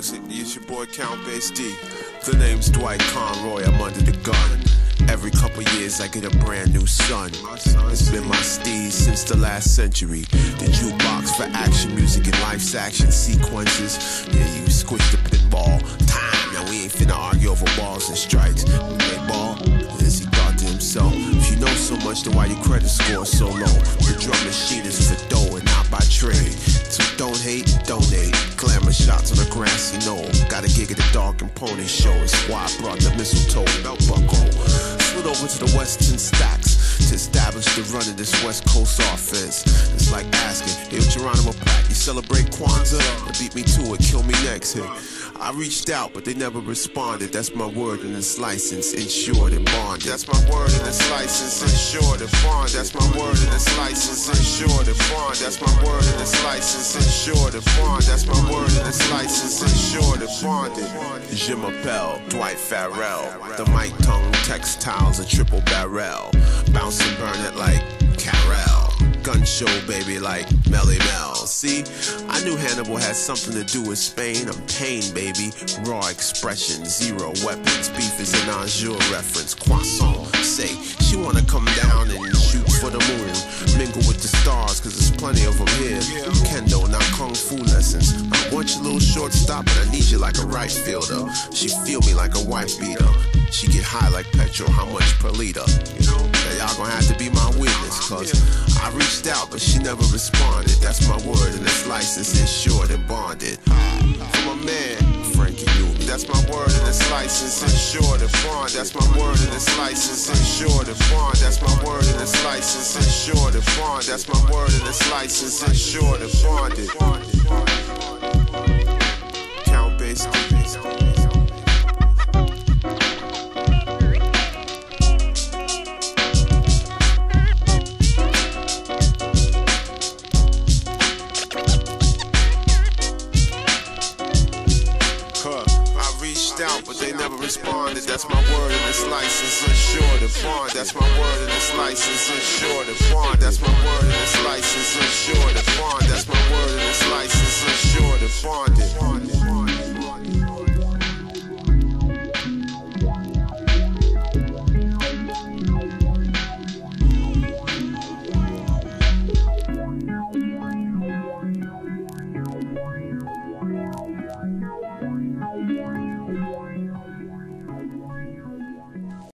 It's, it's your boy Count Bass D. The name's Dwight Conroy. I'm under the gun. Every couple years I get a brand new son. It's been my steed since the last century. The jukebox for action music and life's action sequences. Yeah, you squish the pinball. Time. Now we ain't finna argue over balls and strikes. We play ball. As he thought to himself. If you know so much, then why your credit score so low? The drum machine is for dough and not by trade. So don't hate, donate. Shots on a grassy knoll. Got a gig at the Dog and Pony show. Why I brought the mistletoe belt buckle. Slid over to the Western Stacks to establish the run of this West Coast offense. It's like asking, hey, Geronimo Pratt, you celebrate Kwanzaa? Beat me to it, kill me next. Hey, I reached out, but they never responded. That's my word and it's license, insured and bond. That's my word and it's license, insured and bond. That's my word and it's license, insured and bond. That's my word and it's license, insured and bond. That's my word and it's license, insured and bonded. Jim Appel, Dwight Farrell, the mic tongue textiles, a triple barrel. Bounce and burn it like Carell. Gun show, baby, like Melle Mel. See, I knew Hannibal had something to do with Spain. I'm pain, baby. Raw expression, zero weapons. Beef is an Anjou reference. Croissant, say, she wanna come down and shoot for the moon. Mingle with the stars, cause there's plenty of them here. Kendo, not kung fu lessons. I want your little shortstop, but I need you like a right fielder. She feel me like a wife beater. She get high like petrol, how much per liter? You know, now y'all gonna have to be my witness, cause I reached out, but she never responded. That's my word, and it's licensed, insured, and bonded. For my man, Frankie Numi. That's my word, and it's licensed, insured, and bond. That's my word, and it's licensed, insured, and bond. That's my word, and it's licensed, insured, and bond. That's my word, and it's licensed, insured, and bonded. Count bass. But they never responded. That's my word, and it's licensed, insured, and bond. That's my word, and it's licensed, insured, and bond. That's my word, and it's licensed,